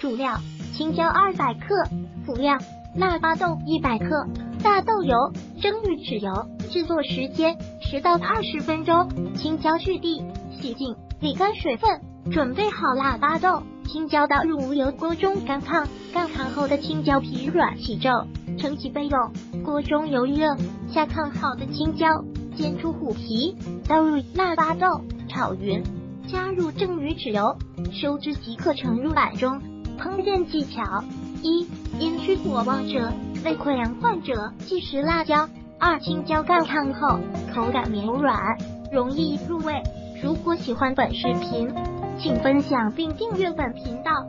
主料：青椒二百克，辅料：腊八豆一百克，大豆油，蒸鱼豉油。制作时间：十到二十分钟。青椒去蒂，洗净，沥干水分。准备好腊八豆、青椒，倒入无油锅中干炕。干炕后的青椒皮软起皱，盛起备用。锅中油热，下炕好的青椒，煎出虎皮，倒入腊八豆，炒匀。加入蒸鱼豉油，收汁即可盛入碗中。烹饪技巧：一、阴虚火旺者、胃溃疡患者忌食辣椒。二、青椒干烫后口感绵软，容易入味。如果喜欢本视频，请分享并订阅本频道。